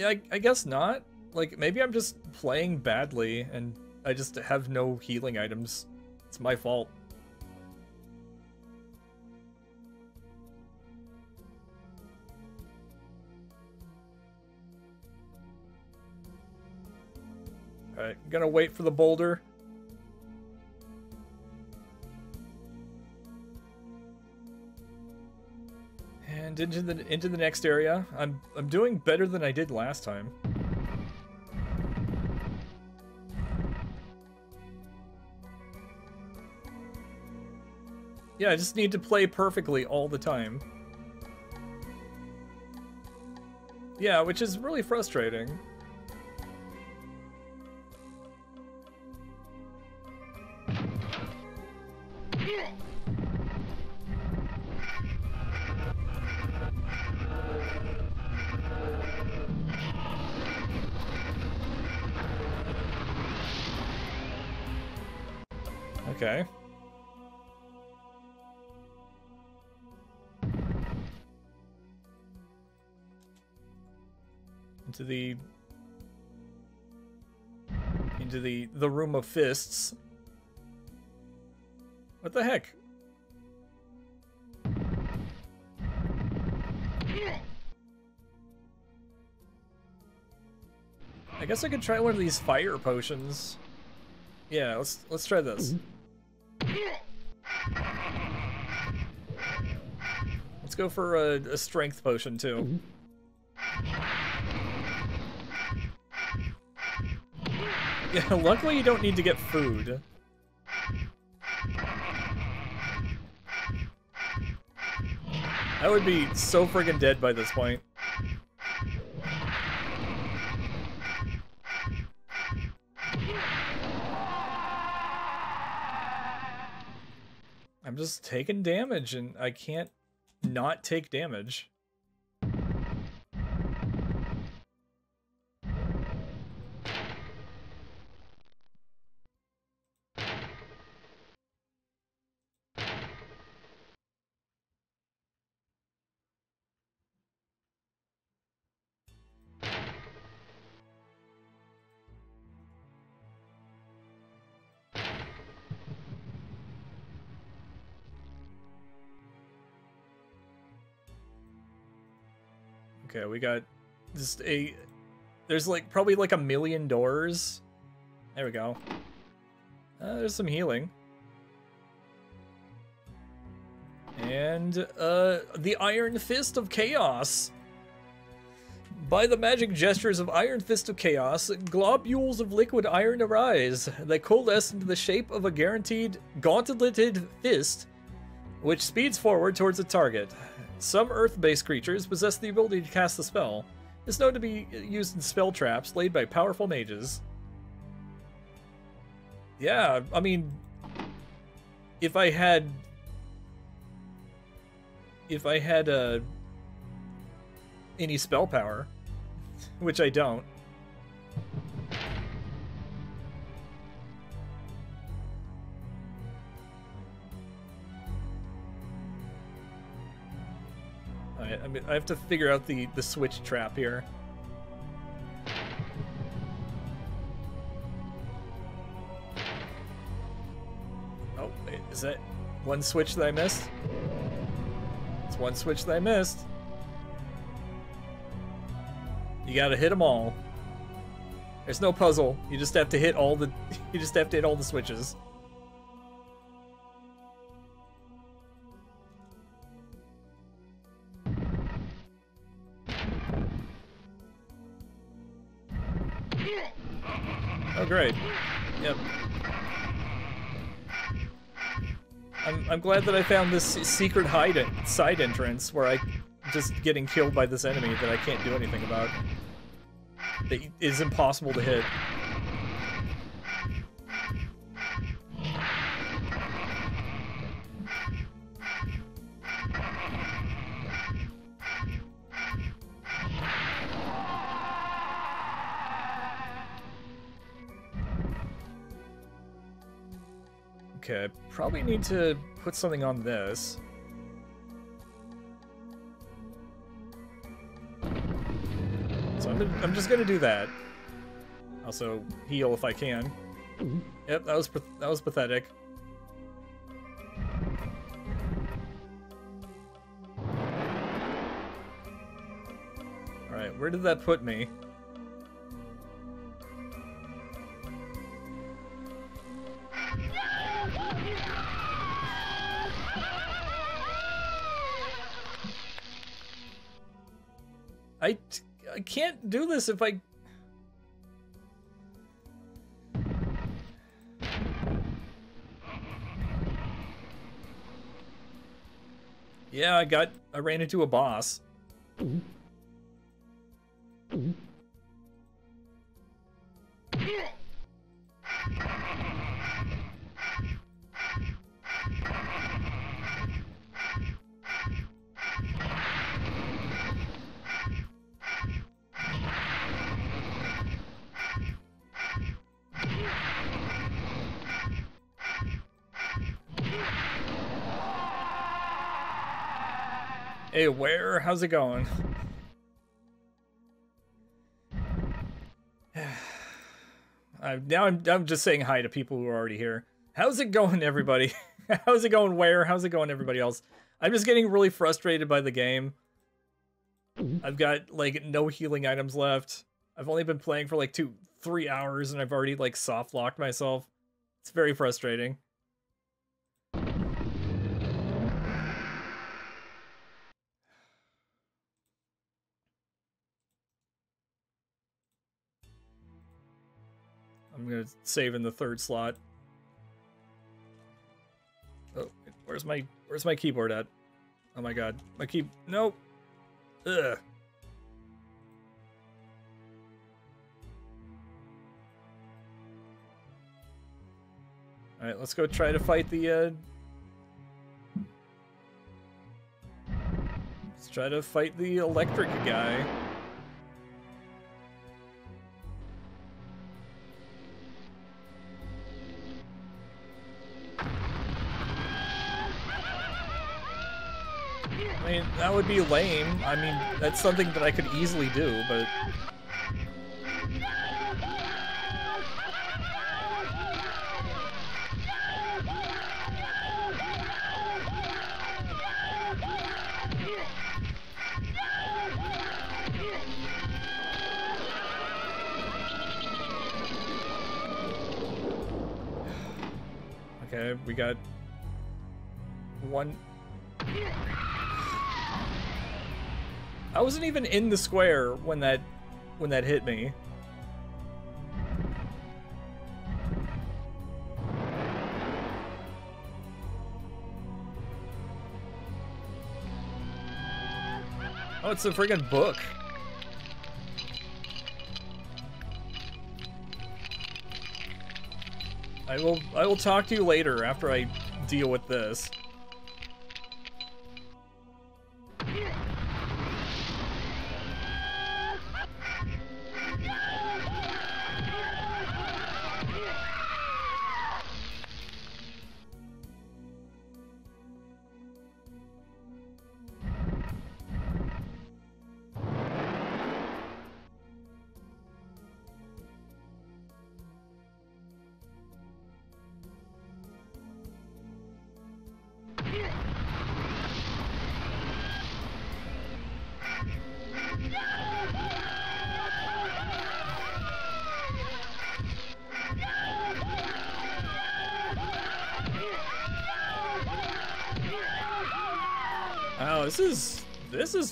Yeah, I, I guess not. Like, maybe I'm just playing badly and I just have no healing items. It's my fault. Alright, gonna wait for the boulder. Into the into the next area. I'm I'm doing better than I did last time. Yeah, I just need to play perfectly all the time. Yeah, which is really frustrating. Into the into the the room of fists. What the heck? I guess I could try one of these fire potions. Yeah, let's let's try this. Let's go for a, a strength potion too. Yeah, luckily you don't need to get food. I would be so friggin' dead by this point. I'm just taking damage and I can't not take damage. Got just a. There's like probably like a million doors. There we go. Uh, there's some healing. And uh, the Iron Fist of Chaos. By the magic gestures of Iron Fist of Chaos, globules of liquid iron arise. They coalesce into the shape of a guaranteed gauntleted fist, which speeds forward towards a target. Some Earth-based creatures possess the ability to cast the spell. It's known to be used in spell traps laid by powerful mages. Yeah, I mean, if I had, if I had uh, any spell power, which I don't. Mean, I have to figure out the the switch trap here. Oh, wait, is that one switch that I missed? It's one switch that I missed. You gotta hit them all. There's no puzzle. You just have to hit all the. You just have to hit all the switches. I'm, glad that I found this secret hide side entrance where I just getting killed by this enemy that I can't do anything about. That is impossible to hit. Probably need to put something on this. So I'm, I'm just gonna do that. Also, heal if I can. Yep, that was that was pathetic. Alright, where did that put me? Can't do this if I... Yeah, I got... I ran into a boss. Hey, where? How's it going? I, now I'm, I'm just saying hi to people who are already here. How's it going, everybody? How's it going, where? How's it going, everybody else? I'm just getting really frustrated by the game. I've got, like, no healing items left. I've only been playing for, like, two, three hours, and I've already, like, soft-locked myself. It's very frustrating. Save in the third slot. Oh, where's my where's my keyboard at? Oh my god, my key. Nope. Ugh. All right, let's go try to fight the. Uh... Let's try to fight the electric guy. That would be lame. I mean, that's something that I could easily do, but... Okay, we got one I wasn't even in the square when that when that hit me. Oh, it's a friggin' book. I will I will talk to you later after I deal with this.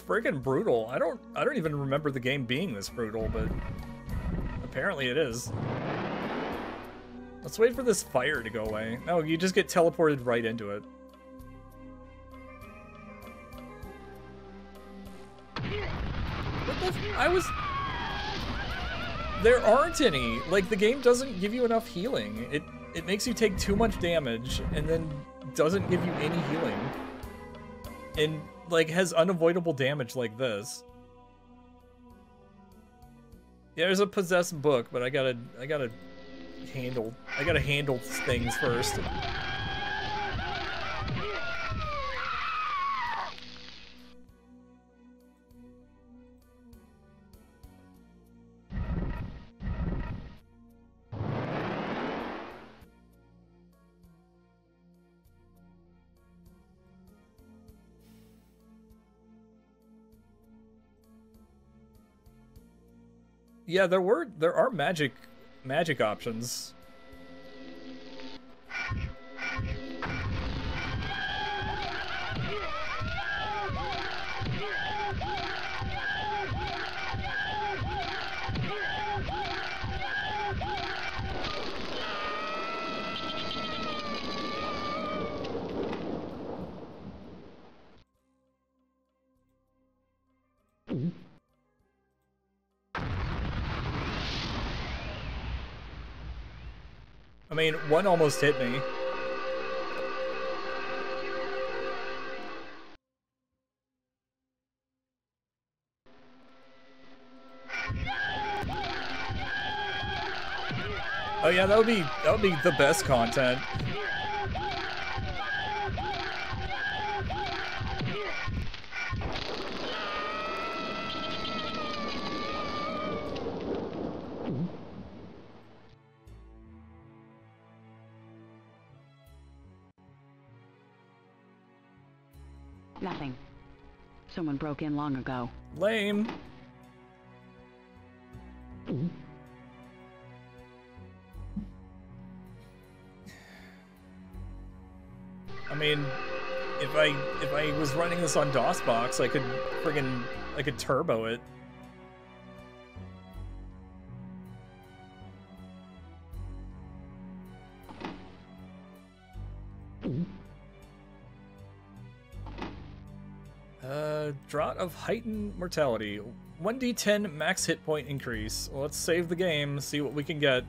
Freaking brutal. I don't I don't even remember the game being this brutal, but apparently it is. Let's wait for this fire to go away. No, you just get teleported right into it. I was... There aren't any. Like, the game doesn't give you enough healing. It, it makes you take too much damage, and then doesn't give you any healing. And, like, has unavoidable damage like this. Yeah, there's a possessed book, but I gotta, I gotta handle, I gotta handle things first. Yeah, there were there are magic magic options. Mean, one almost hit me. Oh yeah, that would be that would be the best content. Broke in long ago. Lame. I mean, if I if I was running this on DOSBox, I could friggin' I could turbo it. Of Heightened Mortality. 1d10 max hit point increase. Let's save the game, see what we can get.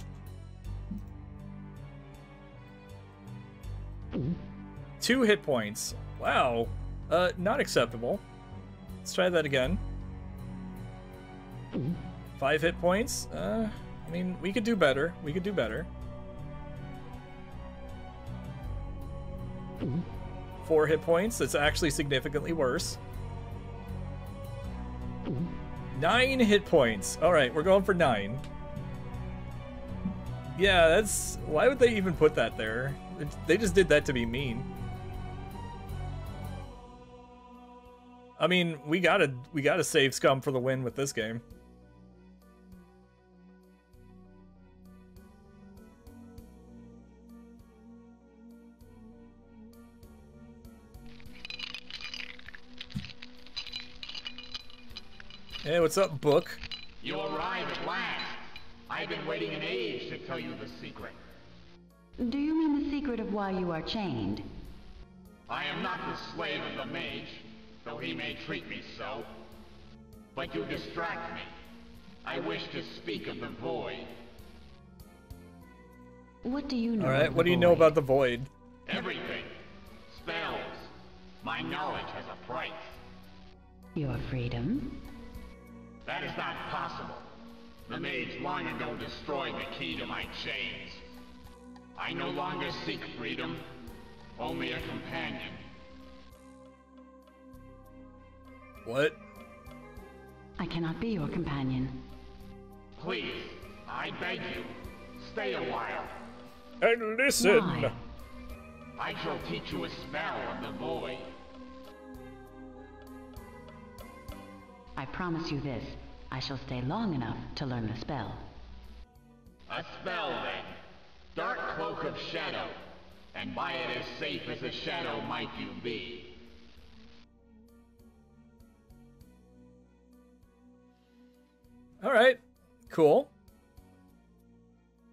Two hit points. Wow. Uh, not acceptable. Let's try that again. Five hit points. Uh, I mean, we could do better. We could do better. Four hit points. That's actually significantly worse. Nine hit points. All right, we're going for nine. Yeah, that's... Why would they even put that there? They just did that to be mean. I mean, we gotta we gotta save Scum for the win with this game. Hey, what's up, book? You arrive at last. I've been waiting an age to tell you the secret. Do you mean the secret of why you are chained? I am not the slave of the mage, though he may treat me so. But you distract me. I wish to speak of the void. What do you know? All right, what do the you know about the void? Everything. Spells. My knowledge has a price. Your freedom? That is not possible. The mage long ago destroyed the key to my chains. I no longer seek freedom, only a companion. What? I cannot be your companion. Please, I beg you, stay a while. And listen. Why? I shall teach you a spell of the void. I promise you this. I shall stay long enough to learn the spell. A spell, then. Dark Cloak of Shadow. And by it as safe as a shadow might you be. All right. Cool.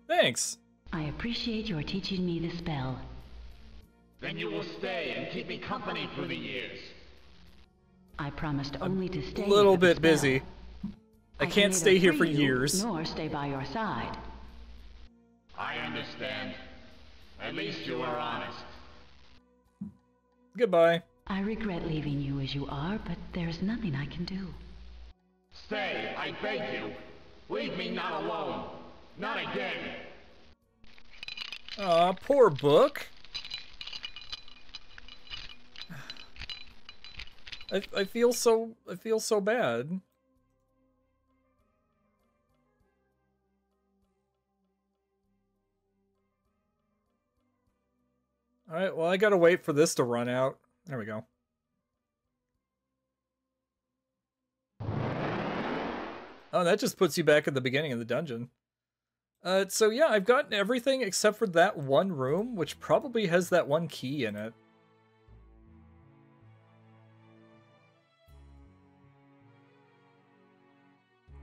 Thanks. I appreciate your teaching me the spell. Then you will stay and keep me company through the years. I promised only to stay A little for bit busy. I can can't neither stay here free for you, years. Nor stay by your side. I understand. At least you are honest. Goodbye. I regret leaving you as you are, but there's nothing I can do. Stay, I beg you. Leave me not alone. Not again. Aw, poor book. I, I feel so I feel so bad. Alright, well I gotta wait for this to run out. There we go. Oh, that just puts you back at the beginning of the dungeon. Uh, so yeah, I've gotten everything except for that one room, which probably has that one key in it.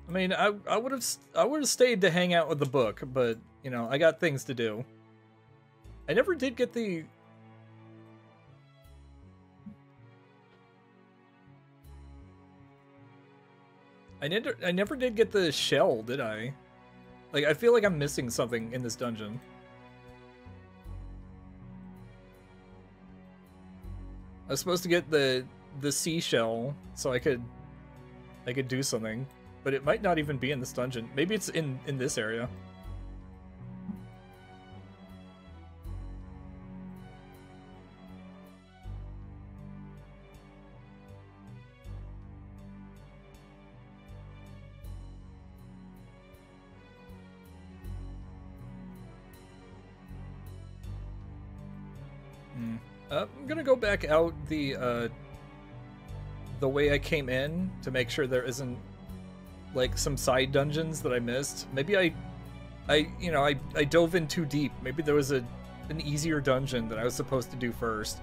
I mean, I I would have I would have stayed to hang out with the book, but you know, I got things to do. I never did get the I never I never did get the shell, did I? Like I feel like I'm missing something in this dungeon. I was supposed to get the the seashell so I could I could do something, but it might not even be in this dungeon. Maybe it's in in this area. Uh, I'm gonna go back out the uh, the way I came in to make sure there isn't like some side dungeons that I missed. Maybe I, I you know I I dove in too deep. Maybe there was a an easier dungeon that I was supposed to do first.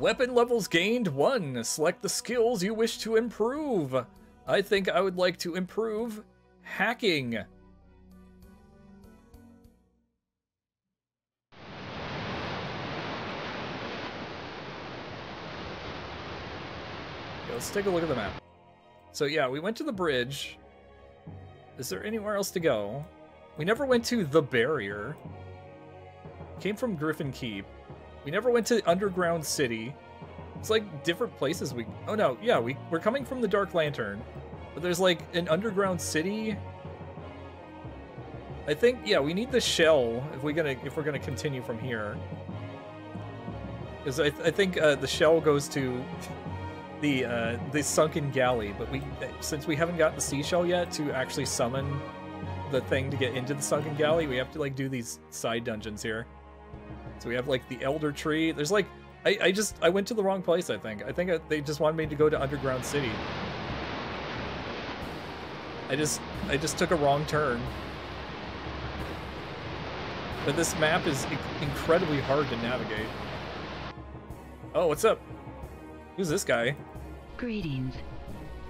Weapon levels gained 1. Select the skills you wish to improve. I think I would like to improve hacking. Let's take a look at the map. So yeah, we went to the bridge. Is there anywhere else to go? We never went to the barrier. Came from Griffin Keep. We never went to Underground City. It's like different places we. Oh no, yeah, we we're coming from the Dark Lantern, but there's like an underground city. I think yeah, we need the shell if we're gonna if we're gonna continue from here. Because I, I think uh, the shell goes to the uh, the sunken galley, but we since we haven't got the seashell yet to actually summon the thing to get into the sunken galley, we have to like do these side dungeons here. So we have like the Elder Tree. There's like, I, I just, I went to the wrong place, I think. I think I, they just wanted me to go to Underground City. I just, I just took a wrong turn. But this map is incredibly hard to navigate. Oh, what's up? Who's this guy? Greetings.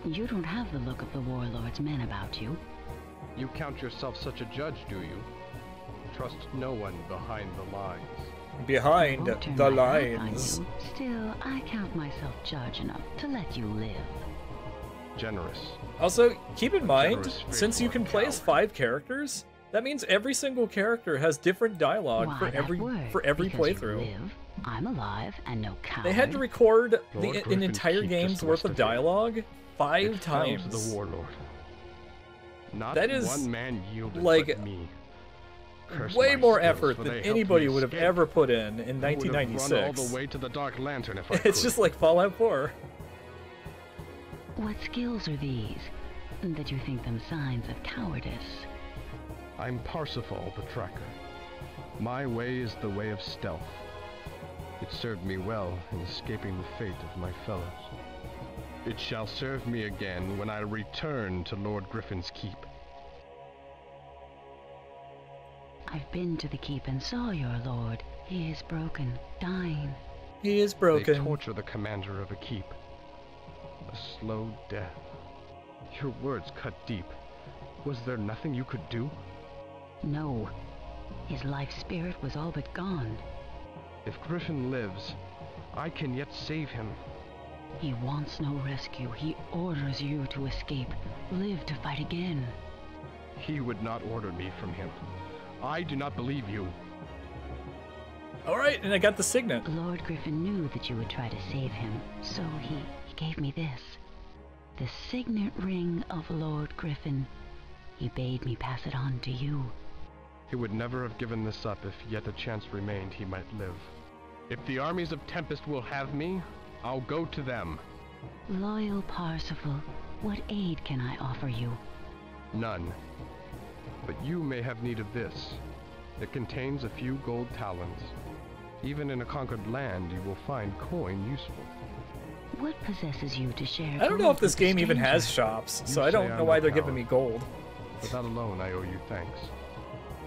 You don't have the look of the Warlord's men about you. You count yourself such a judge, do you? Trust no one behind the lines. Behind the my lines. Still, I count myself judge enough to let you live. Generous. Also, keep in mind, since you can play as five characters, that means every single character has different dialogue Why for that every word? for every Because you playthrough. live, I'm alive and no coward. They had to record the, an entire game's worth of west of here. dialogue five It fell to times. the warlord. Not That is, one man yielded like, me. Curse Way more effort than anybody would have ever put in in I would have Run all 1996. the way to the Dark Lantern if I It's just like Fallout 4. What skills are these that you think them signs of cowardice? I'm Parsifal the Tracker. My way is the way of stealth. It served me well in escaping the fate of my fellows. It shall serve me again when I return to Lord Griffin's keep. I've been to the keep and saw your lord. He is broken, dying. He is broken. They broken. torture the commander of a keep. A slow death. Your words cut deep. Was there nothing you could do? No. His life spirit was all but gone. If Griffin lives, I can yet save him. He wants no rescue. He orders you to escape. Live to fight again. He would not order me from him. I do not believe you. Alright, and I got the signet. Lord Griffin knew that you would try to save him, so he, he gave me this. The signet ring of Lord Griffin. He bade me pass it on to you. He would never have given this up if yet a chance remained he might live. If the armies of Tempest will have me, I'll go to them. Loyal Parsifal, what aid can I offer you? None. But you may have need of this. It contains a few gold talons. Even in a conquered land, you will find coin useful. What possesses you to share? I don't know if this game even has shops, so I don't I'm know why they're giving me gold. But that alone I owe you thanks.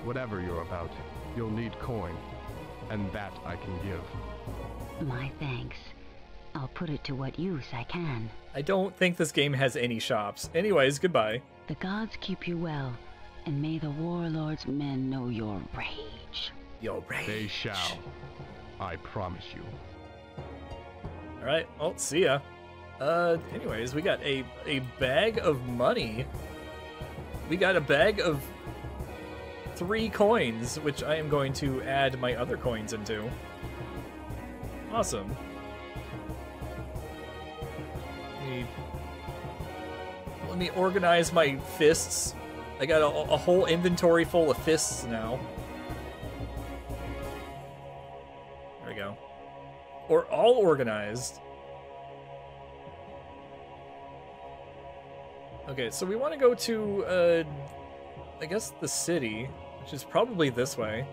Whatever you're about, you'll need coin. And that I can give. My thanks. I'll put it to what use I can. I don't think this game has any shops. Anyways, goodbye. The gods keep you well, and may the warlord's men know your rage. Your rage. They shall. I promise you. Alright, well, see ya. Uh, anyways, we got a, a bag of money. We got a bag of three coins, which I am going to add my other coins into. Awesome. Let me, let me organize my fists. I got a, a whole inventory full of fists now. There we go. Or all organized. Okay, so we want to go to, uh, I guess the city, which is probably this way.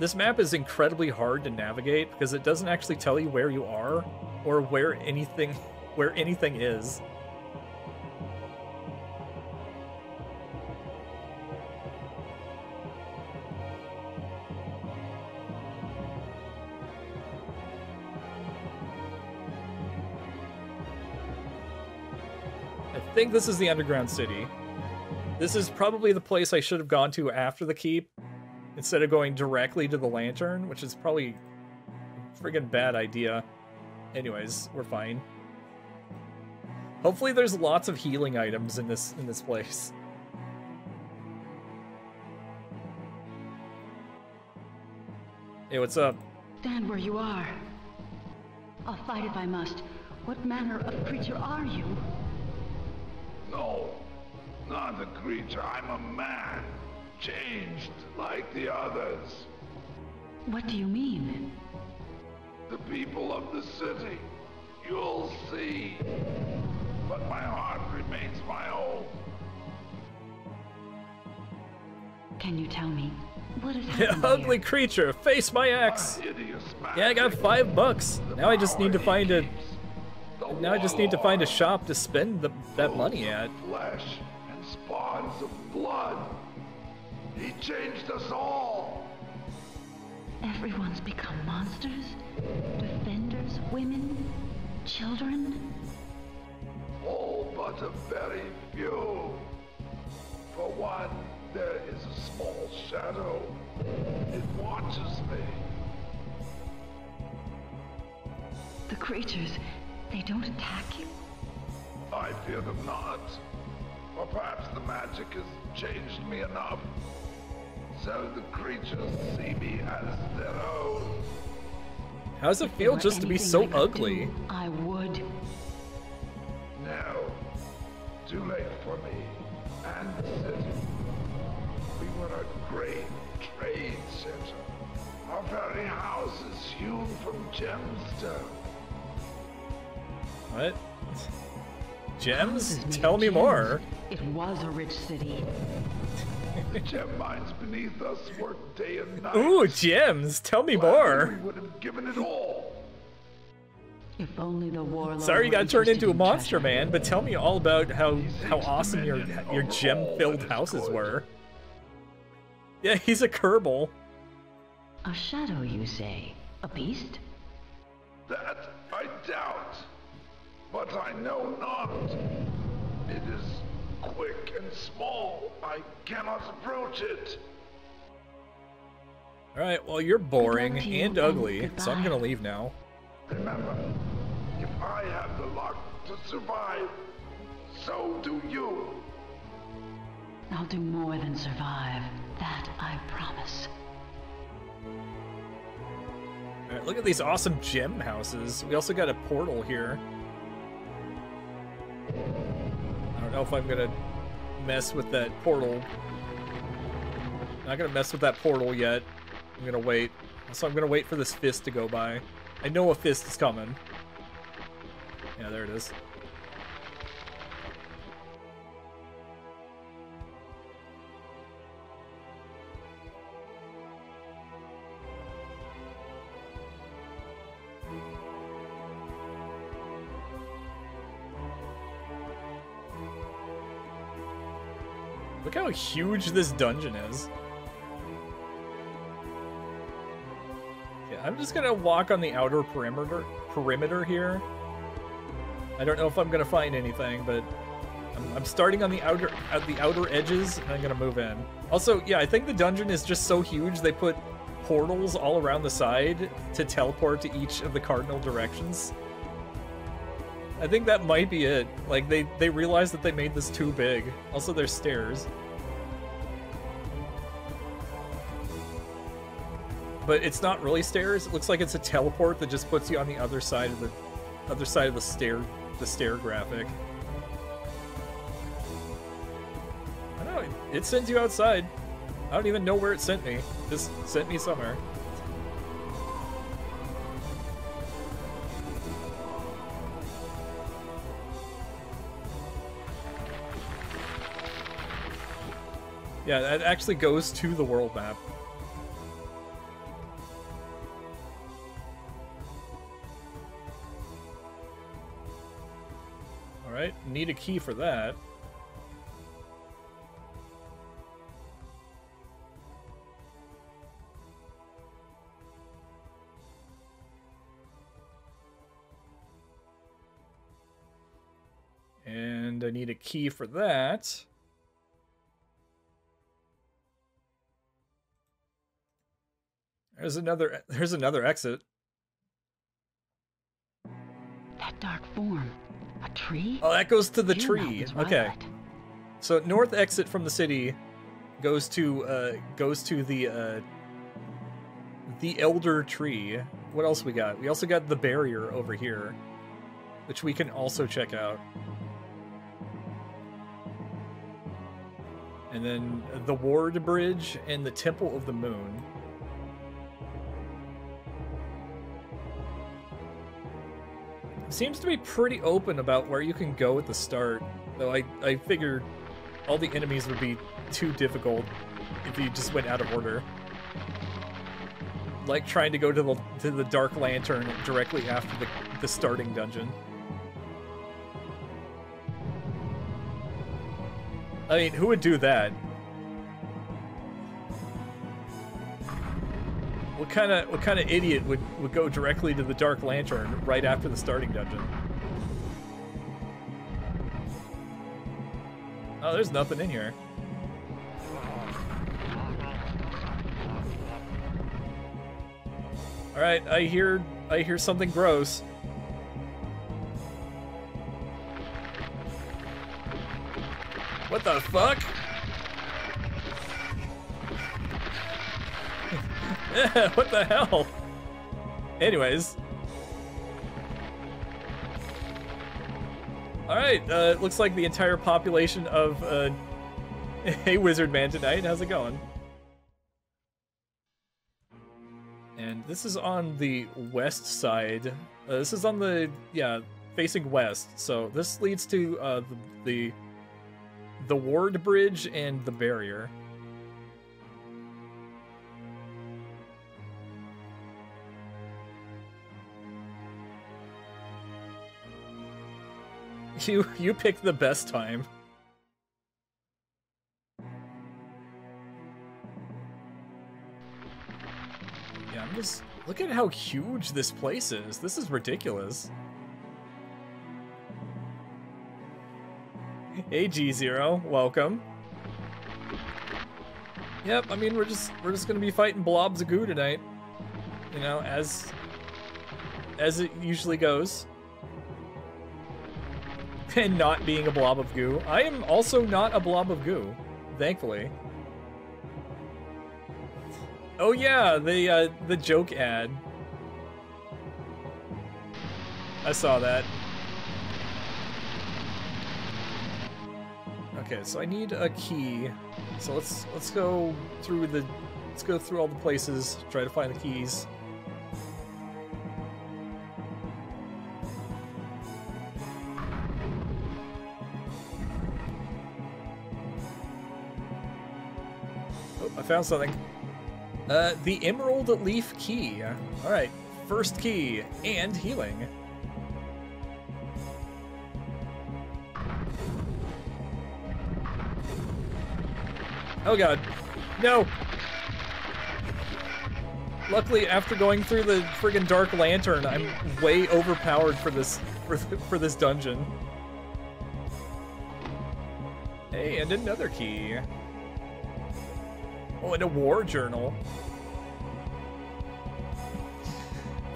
This map is incredibly hard to navigate because it doesn't actually tell you where you are or where anything, where anything is. This is the underground city. This is probably the place I should have gone to after the keep instead of going directly to the lantern, which is probably a friggin' bad idea. Anyways, we're fine. Hopefully there's lots of healing items in this in this place. Hey, what's up? Stand where you are. I'll fight if I must. What manner of creature are you? No, not a creature. I'm a man. Changed like the others. What do you mean? The people of the city. You'll see. But my heart remains my own. Can you tell me what is has happened Ugly creature, face my axe. A Yeah, I got five bucks. The Now I just need to find he a keeps. The now I just need to find a shop to spend the, that money at. Flesh and spawns of blood. He changed us all. Everyone's become monsters? Defenders, women, children? All but a very few. For one, there is a small shadow. It watches me. The creatures, they don't attack you? I fear them not. Or perhaps the magic has changed me enough. So the creatures see me as their own. How does it If feel just to be so I ugly? do, I would. Now, too late for me and the city. We were a great trade center. Our very house is hewn from gemstone. What? Gems? Tell me gems. more. It was a rich city. The gem mines beneath us work day and night. Ooh, gems! Tell me Gladly more. We would have given it all. If only the warlord Sorry you got turned into a monster, treasure. man, but tell me all about how how awesome your your gem-filled houses were. Yeah, he's a Kerbal. A shadow, you say? A beast? That I doubt. But I know not. It is quick and small. I cannot approach it. Alright, well you're boring you, and and ugly, so I'm gonna leave now. Remember, if I have the luck to survive, so do you. I'll do more than survive. That I promise. Alright, look at these awesome gem houses. We also got a portal here. I don't know if I'm gonna mess with that portal. I'm Not gonna mess with that portal yet. I'm gonna wait. So I'm gonna wait for this fist to go by. I know a fist is coming. Yeah, there it is. Look how huge this dungeon is. Yeah, I'm just gonna walk on the outer perimeter perimeter here. I don't know if I'm gonna find anything, but I'm, I'm starting on the outer at the outer edges, and I'm gonna move in. Also, yeah, I think the dungeon is just so huge they put portals all around the side to teleport to each of the cardinal directions. I think that might be it. Like they they realized that they made this too big. Also, there's stairs. But it's not really stairs. It looks like it's a teleport that just puts you on the other side of the other side of the stair the stair graphic. I don't know. It, sends you outside. I don't even know where it sent me. Just sent me somewhere. Yeah, that actually goes to the world map. Need a key for that. And I need a key for that. There's another there's another exit. That dark form. Tree? Oh, that goes to the tree. Okay. violet. So north exit from the city goes to uh goes to the uh the elder tree. What else we got? We also got the barrier over here, which we can also check out. And then the ward bridge and the temple of the moon. Seems to be pretty open about where you can go at the start, though I, I figured all the enemies would be too difficult if you just went out of order. Like trying to go to the to the Dark Lantern directly after the, the starting dungeon. I mean, who would do that? What kind of what kind of idiot would would go directly to the Dark Lantern right after the starting dungeon? Oh, there's nothing in here. All right, I hear I hear something gross. What the fuck? what the hell? Anyways. Alright, uh, it looks like the entire population of, uh, Hey Wizard Man tonight, how's it going? And this is on the west side. Uh, this is on the, yeah, facing west. So this leads to, uh, the, the, the ward bridge and the barrier. You you picked the best time. Yeah, I'm just look at how huge this place is. This is ridiculous. Hey G0, welcome. Yep, I mean we're just we're just gonna be fighting blobs of goo tonight. You know, as as it usually goes and not being a blob of goo. I am also not a blob of goo, thankfully. Oh yeah, the uh, the joke ad. I saw that. Okay, so I need a key. So let's let's go through the let's go through all the places, try to find the keys. Found something. Uh, the Emerald Leaf Key. Alright, first key, and healing. Oh god. No! Luckily, after going through the friggin' Dark Lantern, I'm way overpowered for this for, for this dungeon. Hey, and another key. Oh, and a war journal.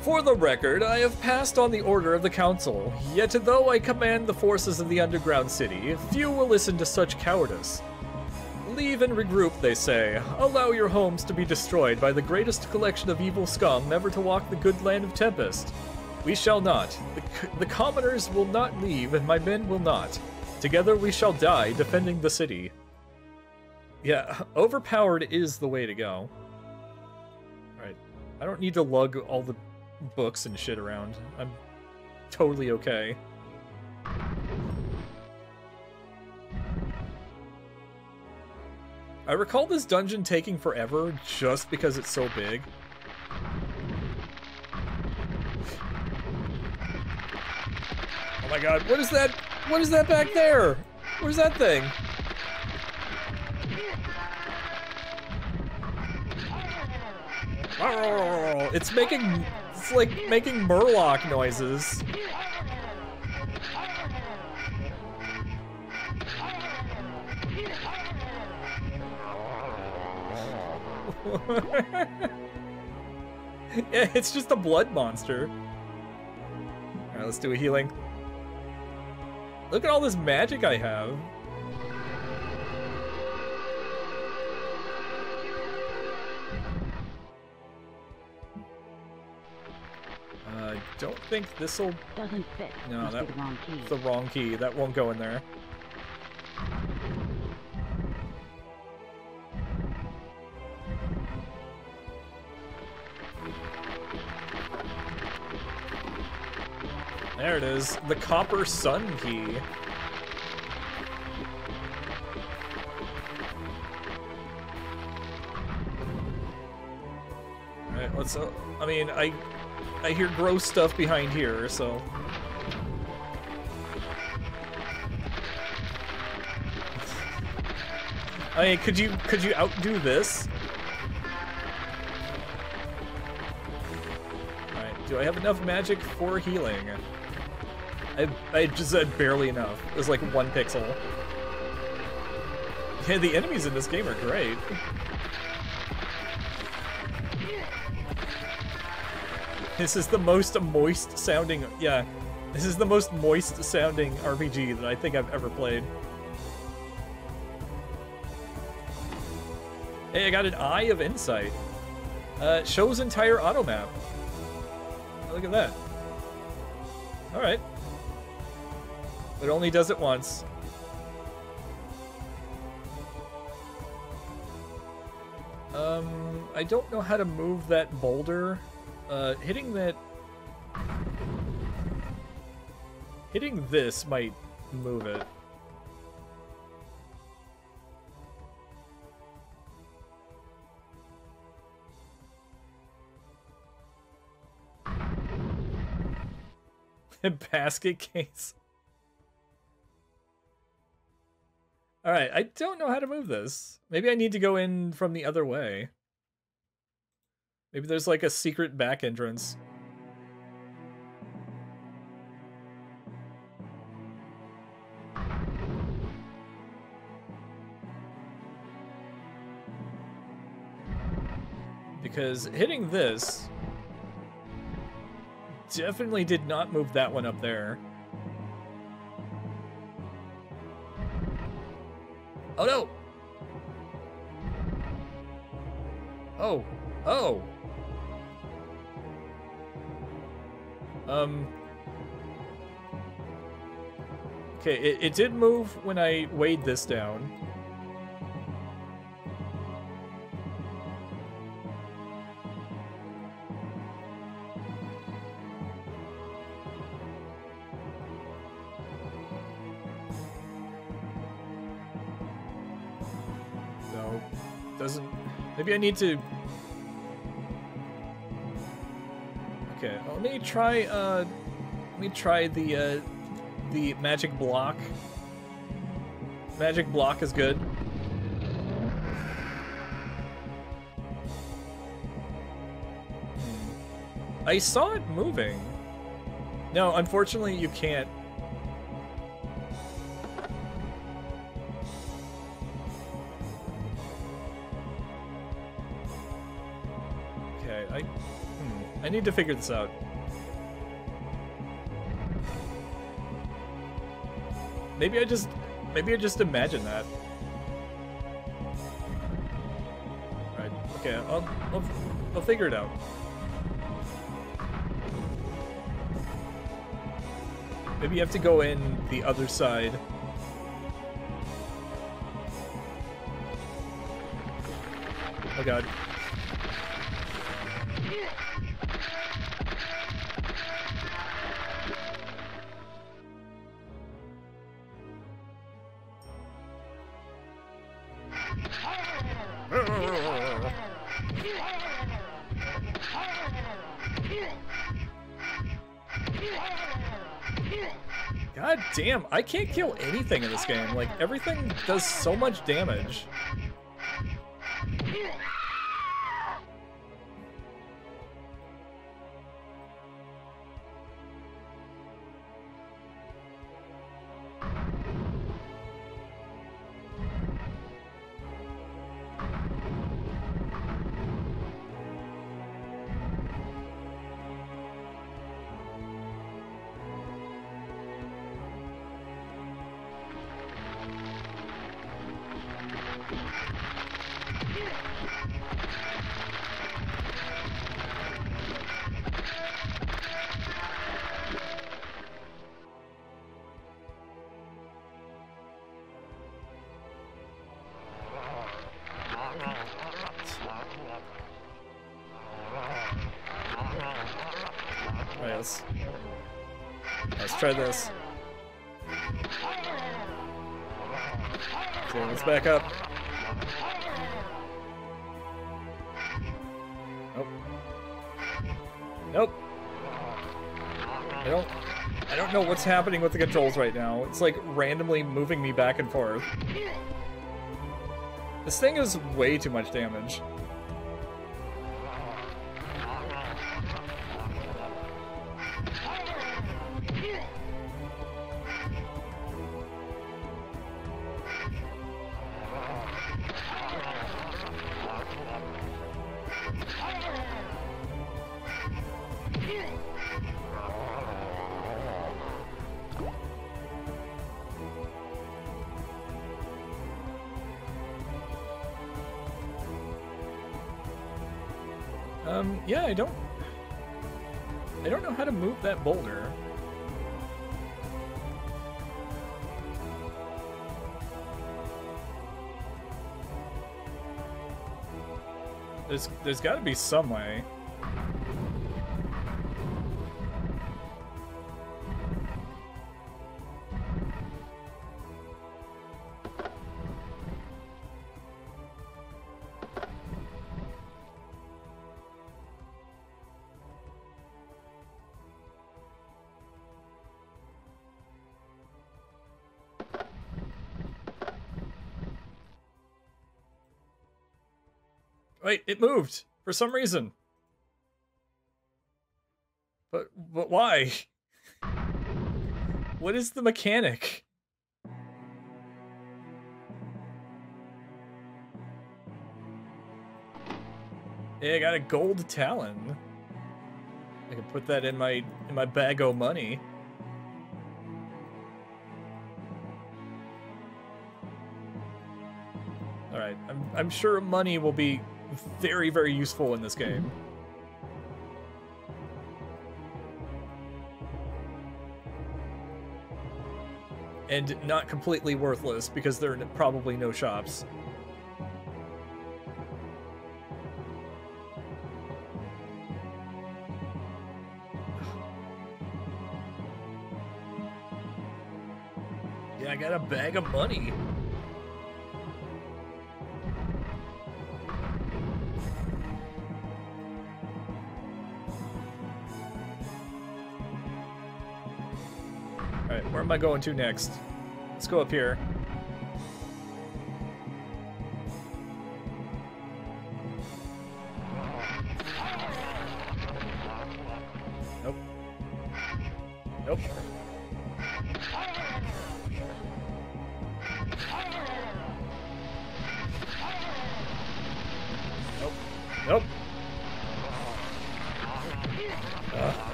For the record, I have passed on the order of the Council, yet though I command the forces of the underground city, few will listen to such cowardice. Leave and regroup, they say. Allow your homes to be destroyed by the greatest collection of evil scum ever to walk the good land of Tempest. We shall not. The, the commoners will not leave, and my men will not. Together we shall die defending the city. Yeah, overpowered is the way to go. Right. I don't need to lug all the books and shit around. I'm totally okay. I recall this dungeon taking forever just because it's so big. Oh my god, what is that? What is that back there? Where's that thing? It's making, it's like making Murloc noises. yeah, it's just a blood monster. Alright, let's do a healing. Look at all this magic I have. Uh, I don't think this'll... Doesn't fit. No, Must that- the wrong key. the wrong key. That won't go in there. There it is. The Copper Sun Key. Alright, let's... Uh, I mean, I... I hear gross stuff behind here, so... I mean, could you could you outdo this? Alright, do I have enough magic for healing? I I just said barely enough. It was like one pixel. Yeah, the enemies in this game are great. This is the most moist sounding, yeah, this is the most moist sounding RPG that I think I've ever played. Hey, I got an Eye of Insight. Uh, shows entire auto map. Look at that. Alright. It only does it once. Um, I don't know how to move that boulder. Uh, hitting that... Hitting this might move it. basket case. Alright, I don't know how to move this. Maybe I need to go in from the other way. Maybe there's like a secret back entrance. Because hitting this definitely did not move that one up there. Oh no! Oh. Oh! Um. Okay, it, it did move when I weighed this down. No. doesn't... Maybe I need to... let me try, uh... Let me try the, uh... The magic block. Magic block is good. Hmm. I saw it moving. No, unfortunately you can't. Okay, I... Hmm, I need to figure this out. Maybe I just... Maybe I just imagine that. Right, okay, I'll, I'll, I'll figure it out. Maybe you have to go in the other side. Oh god. God damn, I can't kill anything in this game. Like, everything does so much damage. Try this. Okay, let's back up. Nope. Nope. I don't I don't know what's happening with the controls right now. It's like randomly moving me back and forth. This thing is way too much damage. Um, yeah, I don't... I don't know how to move that boulder. There's, there's gotta be some way. Wait, it moved for some reason. But but why? What is the mechanic? Yeah, I got a gold talon. I can put that in my in my bag o' money. All right, I'm I'm sure money will be very very useful in this game. And not completely worthless because there are probably no shops. Yeah, I got a bag of money. Alright, where am I going to next? Let's go up here.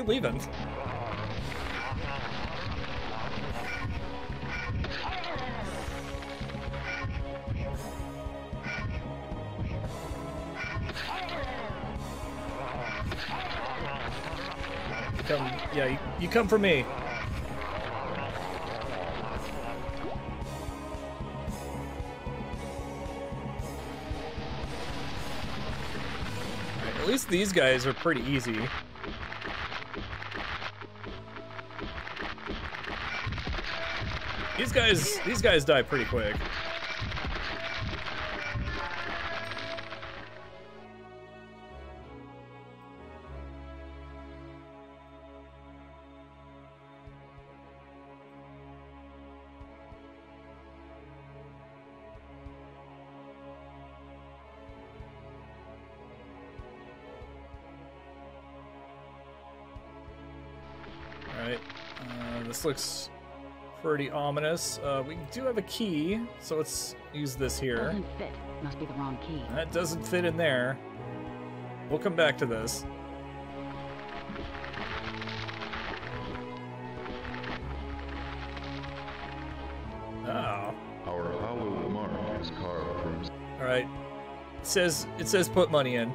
He leaving? Come, yeah, you, you come for me. At least these guys are pretty easy. These guys, these guys die pretty quick. Uh, this looks pretty ominous. Uh, we do have a key, so let's use this here. Doesn't fit. Must be the wrong key. That doesn't fit in there. We'll come back to this. Oh. Our hallowed mark is carved from All right. It says it says put money in.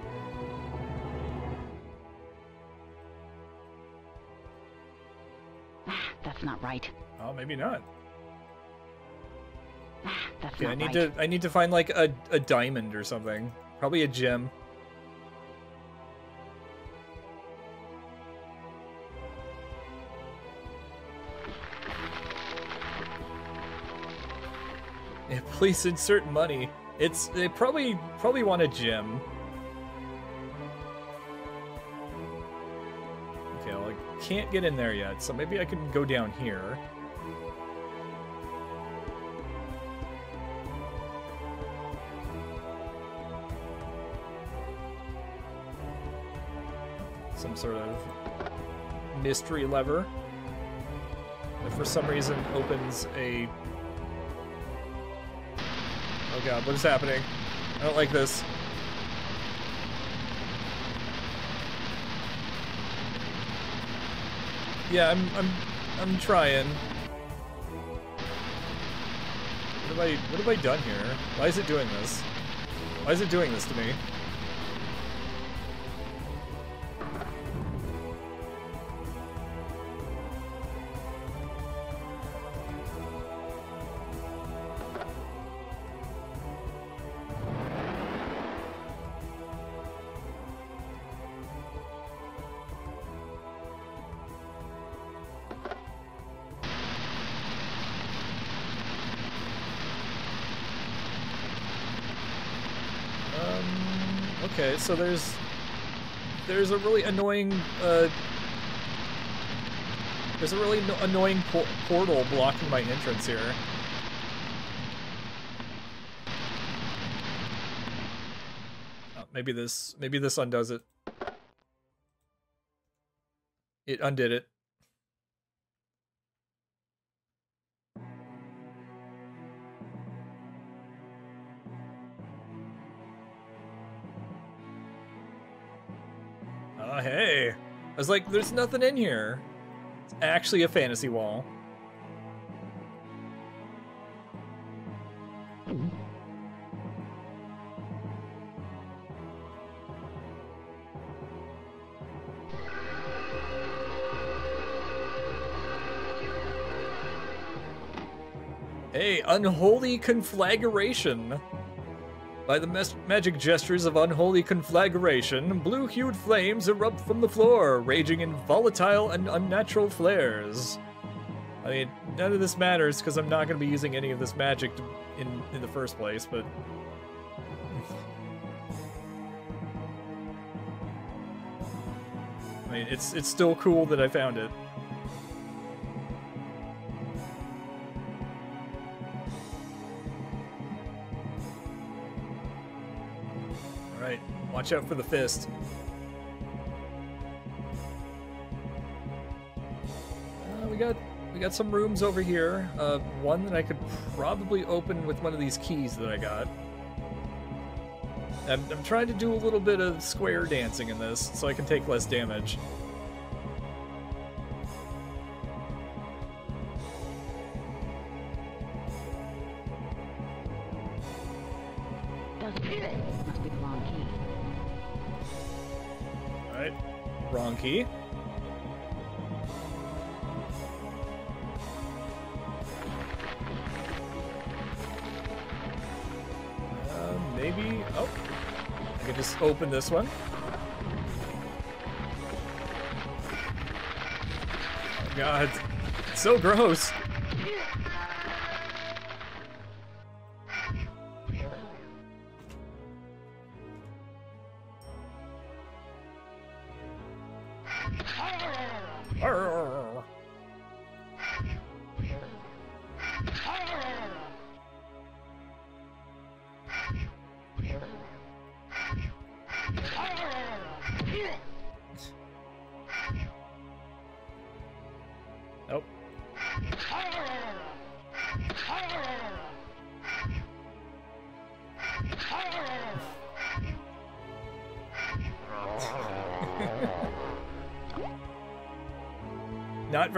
Maybe not. Ah, that's Okay, not I need right. to I need to find like a, a diamond or something. Probably a gem. Yeah, please insert money. It's they probably probably want a gem. Okay, well, I can't get in there yet, so maybe I can go down here. Some sort of mystery lever that for some reason opens a Oh god, what is happening? I don't like this. Yeah, I'm I'm I'm trying. What have I what have I done here? Why is it doing this? Why is it doing this to me? So there's there's a really annoying uh there's a really no- annoying por- portal blocking my entrance here. Oh, maybe this maybe this undoes it. It undid it. Oh, hey. I was like, there's nothing in here. It's actually a fantasy wall. Hey, unholy conflagration. By the mes- magic gestures of unholy conflagration, blue hued flames erupt from the floor, raging in volatile and unnatural flares. I mean, none of this matters because I'm not going to be using any of this magic to, in, in the first place, but. I mean, it's, it's still cool that I found it. Watch out for the fist. Uh, we got we got some rooms over here. Uh, one that I could probably open with one of these keys that I got. I'm, I'm trying to do a little bit of square dancing in this so I can take less damage. Alright, wrong key. Uh, maybe. Oh, I can just open this one. Oh, God, it's so gross.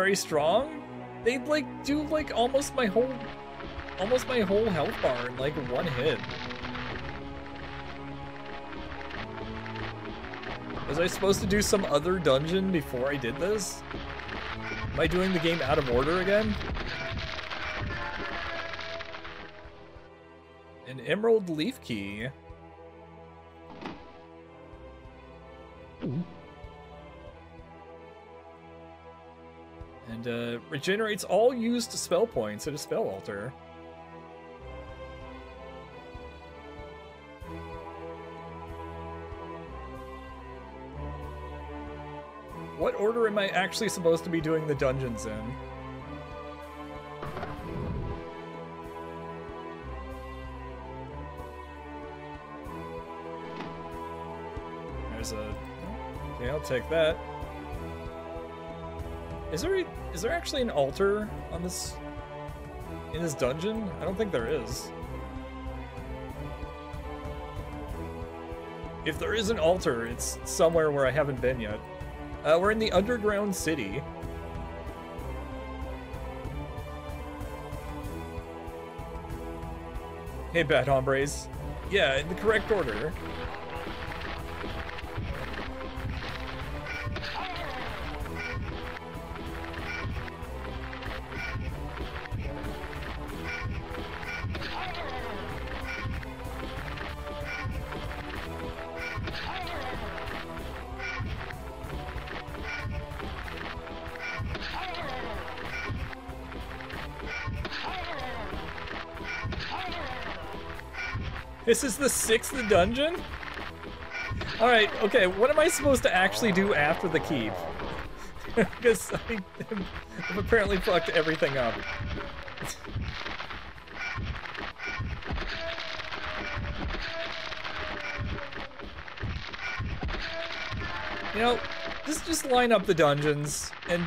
Very strong? They like do like almost my whole almost my whole health bar in like one hit. Was I supposed to do some other dungeon before I did this? Am I doing the game out of order again? An emerald leaf key. Regenerates all used spell points at a spell altar. What order am I actually supposed to be doing the dungeons in? There's a... Okay, I'll take that. Is there is there actually an altar on this in this dungeon? I don't think there is. If there is an altar, it's somewhere where I haven't been yet. Uh, we're in the underground city. Hey, bad hombres. Yeah, in the correct order. This is the sixth dungeon? Alright, okay, what am I supposed to actually do after the keep? Because I, I've apparently fucked everything up. You know, just just line up the dungeons and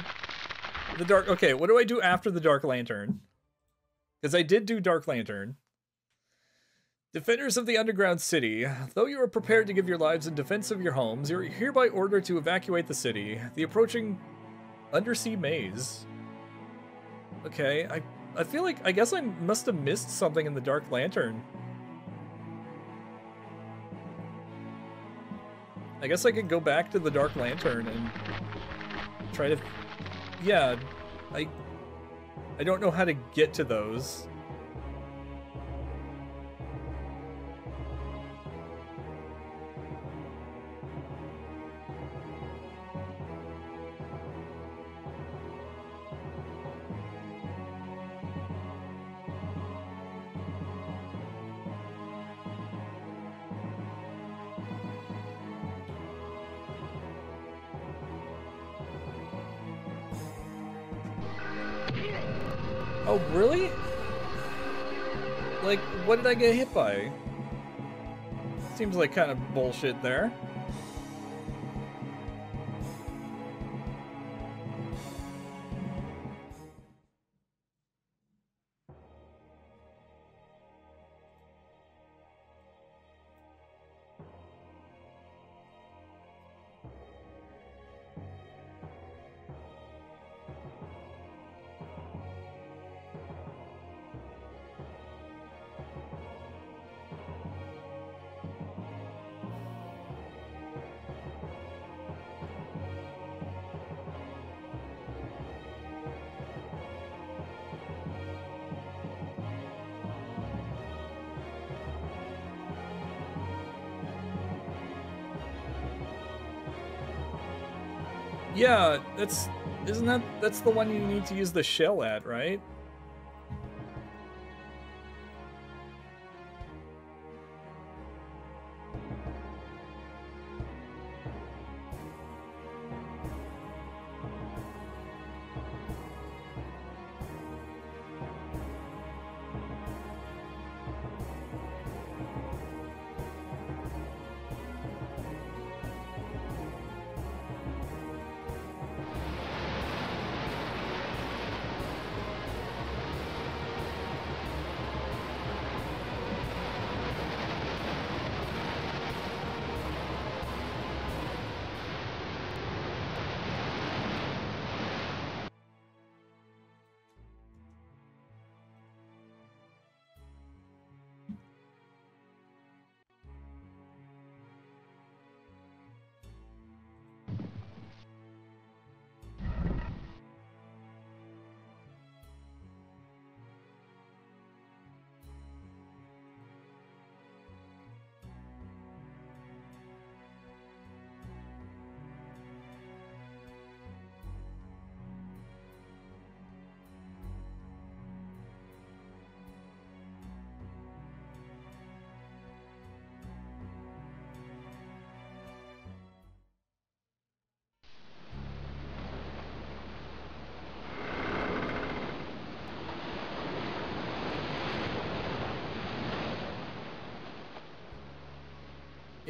the dark. Okay, what do I do after the Dark Lantern? Because I did do Dark Lantern. Defenders of the underground city, though you are prepared to give your lives in defense of your homes, you are hereby ordered to evacuate the city. The approaching undersea maze. Okay, I I feel like I guess I must have missed something in the Dark Lantern. I guess I could go back to the Dark Lantern and try to Yeah, I I don't know how to get to those. Get hit by? Seems like kind of bullshit there. That's isn't that that's the one you need to use the shell at, right?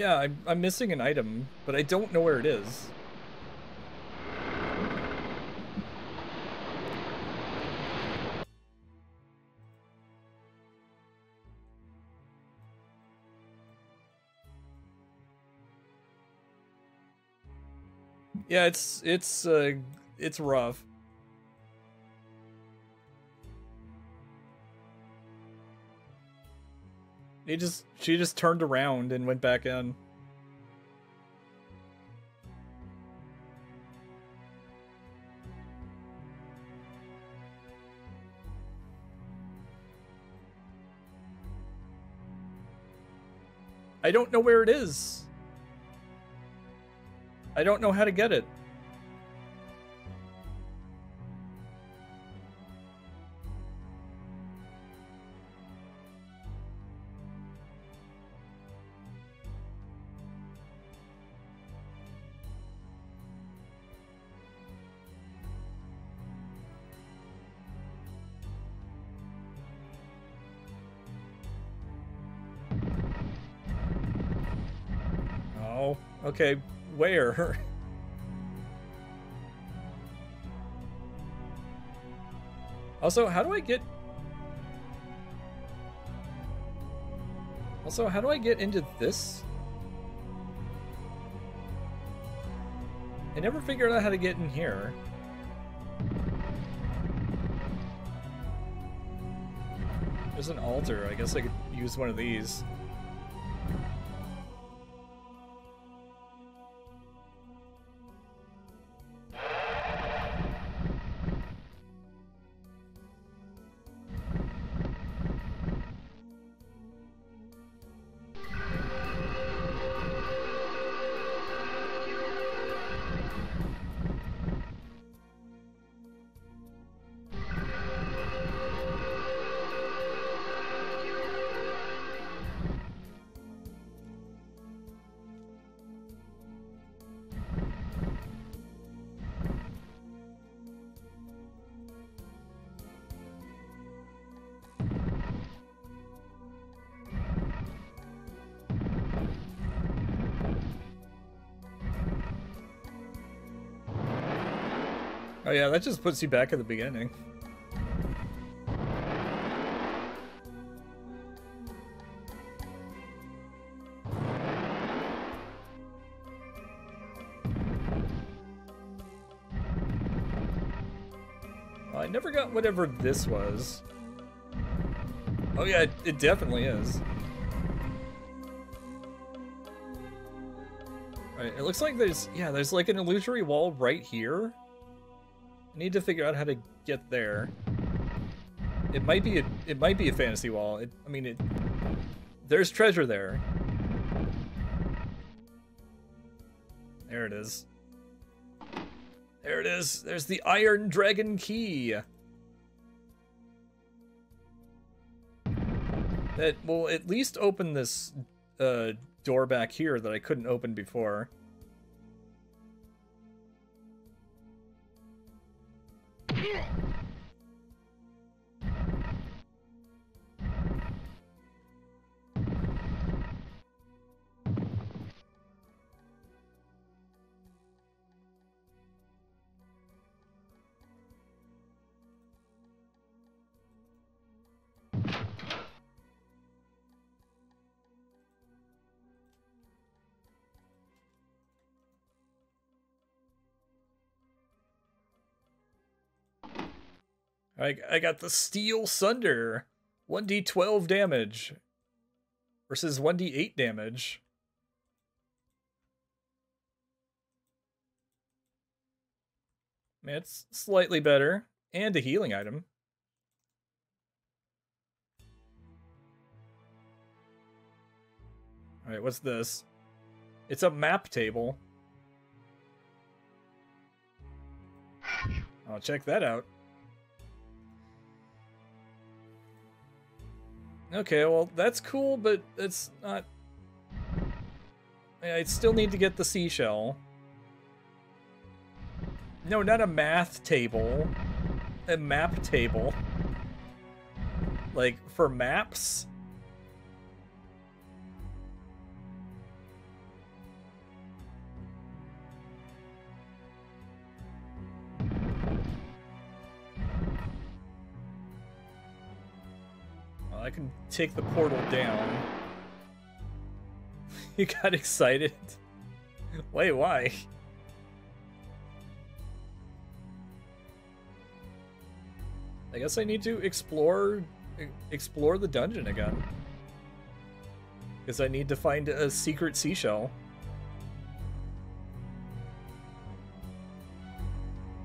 Yeah, I'm, I'm missing an item, but I don't know where it is. Yeah, it's it's uh it's rough. He just she just turned around and went back in. I don't know where it is. I don't know how to get it. Okay. Where? Also, how do I get... Also, how do I get into this? I never figured out how to get in here. There's an altar. I guess I could use one of these. That just puts you back at the beginning. I never got whatever this was. Oh yeah, it, it definitely is. Right, it looks like there's, yeah, there's like an illusory wall right here. Need to figure out how to get there. It might be a, it might be a fantasy wall. It, I mean, it, there's treasure there. There it is. There it is. There's the Iron Dragon Key. That will at least open this uh, door back here that I couldn't open before. I, I got the Steel Sunder. 1d12 damage versus 1d8 damage. It's slightly better. And a healing item. Alright, what's this? It's a map table. I'll check that out. Okay, well, that's cool, but it's not... I still need to get the seashell. No, not a math table. A map table. Like, for maps? I can take the portal down. you got excited? Wait, why? I guess I need to explore explore the dungeon again. Because I need to find a secret seashell.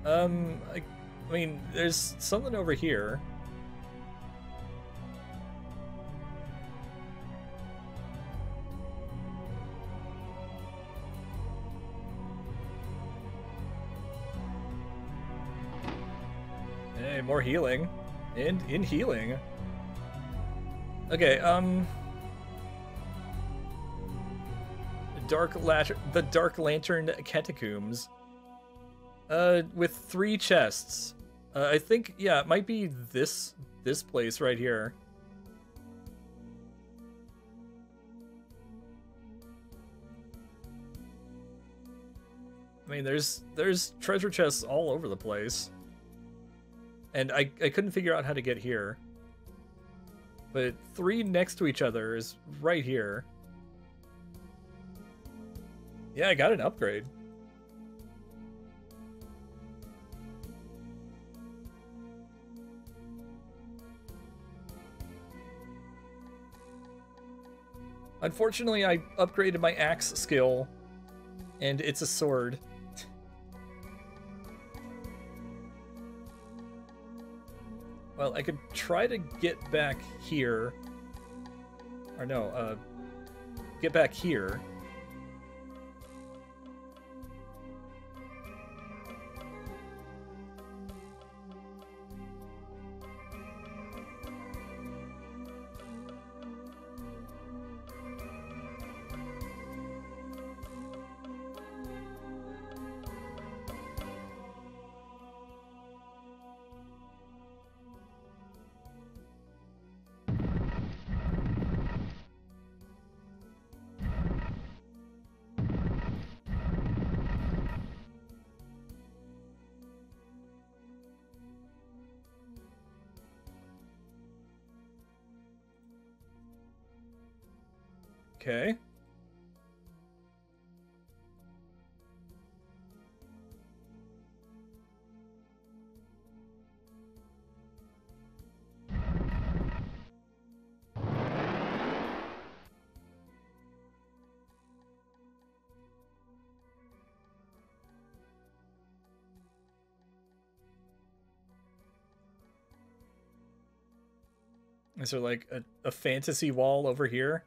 Um, I, I mean, there's something over here. More healing. And in healing. Okay, um... Dark Lat the Dark Lantern Catacombs. Uh, with three chests. Uh, I think, yeah, it might be this, this place right here. I mean, there's, there's treasure chests all over the place. And I, I couldn't figure out how to get here. But three next to each other is right here. Yeah, I got an upgrade. Unfortunately, I upgraded my axe skill, and it's a sword. Well, I could try to get back here. Or no, uh, get back here. Okay. Is there like a, a fantasy wall over here?